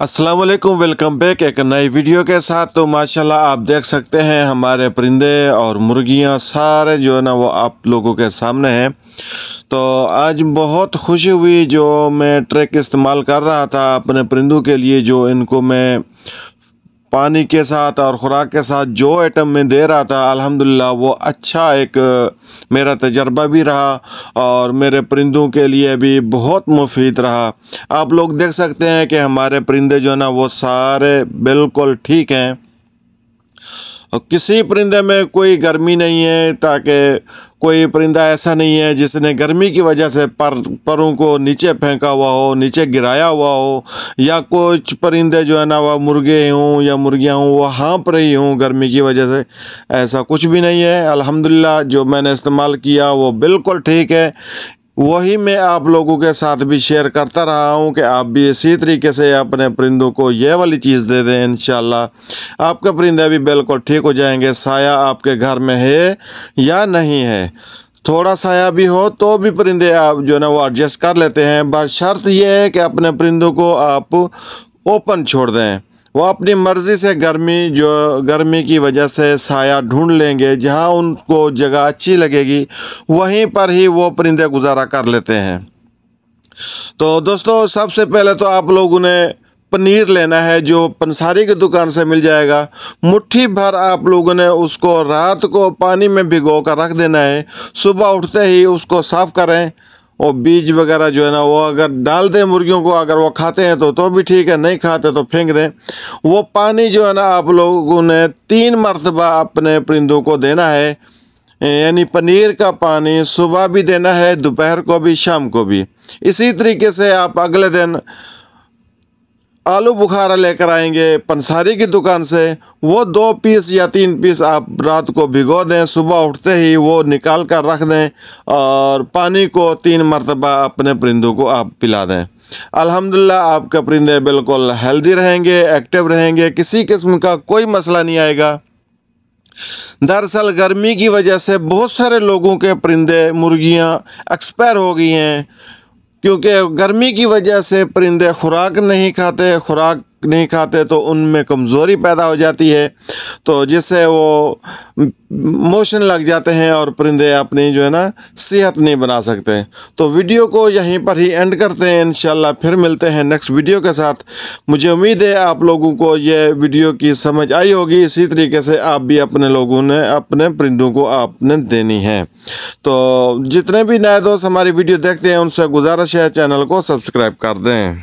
अस्सलाम वालेकुम welcome back एक नई वीडियो के साथ। तो माशाल्लाह, आप देख सकते हैं हमारे परिंदे और मुर्गियाँ सारे जो है ना वो आप लोगों के सामने हैं। तो आज बहुत खुशी हुई जो मैं ट्रैक इस्तेमाल कर रहा था अपने परिंदों के लिए, जो इनको मैं पानी के साथ और ख़ुराक के साथ जो आइटम मैं दे रहा था, अल्हम्दुलिल्लाह वो अच्छा एक मेरा तजर्बा भी रहा और मेरे परिंदों के लिए भी बहुत मुफीद रहा। आप लोग देख सकते हैं कि हमारे परिंदे जो ना, वो सारे बिल्कुल ठीक हैं। और किसी परिंदे में कोई गर्मी नहीं है, ताकि कोई परिंदा ऐसा नहीं है जिसने गर्मी की वजह से पर, परों को नीचे फेंका हुआ हो, नीचे गिराया हुआ हो, या कुछ परिंदे जो है ना, वह मुर्गे हों या मुर्गियाँ हों वो हाँप रही हों गर्मी की वजह से, ऐसा कुछ भी नहीं है। अल्हम्दुलिल्लाह, जो मैंने इस्तेमाल किया, वो बिल्कुल ठीक है। वही मैं आप लोगों के साथ भी शेयर करता रहा हूँ कि आप भी इसी तरीके से अपने परिंदों को यह वाली चीज़ दे दें इन आपके परिंदे भी बिल्कुल ठीक हो जाएँगे। साया आपके घर में है या नहीं है? थोड़ा साया भी हो तो भी परिंदे आप जो है ना वो एडजस्ट कर लेते हैं। बस शर्त यह है कि अपने परिंदों को आप ओपन छोड़ दें। वो अपनी मर्ज़ी से गर्मी जो, गर्मी की वजह से साया ढूंढ लेंगे, जहाँ उनको जगह अच्छी लगेगी, वहीं पर ही वो परिंदे गुजारा कर लेते हैं। तो दोस्तों, सबसे पहले तो आप लोगों ने पनीर लेना है, जो पंसारी की दुकान से मिल जाएगा। मुट्ठी भर आप लोगों ने उसको रात को पानी में भिगो कर रख देना है। सुबह उठते ही उसको साफ़ करें। और बीज वगैरह जो है ना, वो अगर डाल दें मुर्गियों को, अगर वो खाते हैं तो तो भी ठीक है, नहीं खाते तो फेंक दें। वो पानी जो है ना, आप लोगों ने तीन मरतबा अपने परिंदों को देना है। यानी पनीर का पानी सुबह भी देना है, दोपहर को भी, शाम को भी। इसी तरीके से आप अगले दिन आलू बुखारा लेकर आएँगे पंसारी की दुकान से। वो दो पीस या तीन पीस आप रात को भिगो दें, सुबह उठते ही वो निकाल कर रख दें और पानी को तीन मरतबा अपने परिंदों को आप पिला दें। अल्हम्दुलिल्लाह, आपके परिंदे बिल्कुल हेल्दी रहेंगे, एक्टिव रहेंगे, किसी किस्म का कोई मसला नहीं आएगा। दरअसल गर्मी की वजह से बहुत सारे लोगों के परिंदे, मुर्गियाँ एक्सपायर हो गई हैं। क्योंकि गर्मी की वजह से परिंदे खुराक नहीं खाते खुराक नहीं खाते तो उनमें कमज़ोरी पैदा हो जाती है। तो जिससे वो मोशन लग जाते हैं और परिंदे अपनी जो है ना, सेहत नहीं बना सकते। तो वीडियो को यहीं पर ही एंड करते हैं। इन फिर मिलते हैं नेक्स्ट वीडियो के साथ। मुझे उम्मीद है आप लोगों को ये वीडियो की समझ आई होगी। इसी तरीके से आप भी अपने लोगों ने, अपने परिंदों को आपने देनी है। तो जितने भी नए दोस्त हमारी वीडियो देखते हैं, उनसे गुजारिश है, चैनल को सब्सक्राइब कर दें।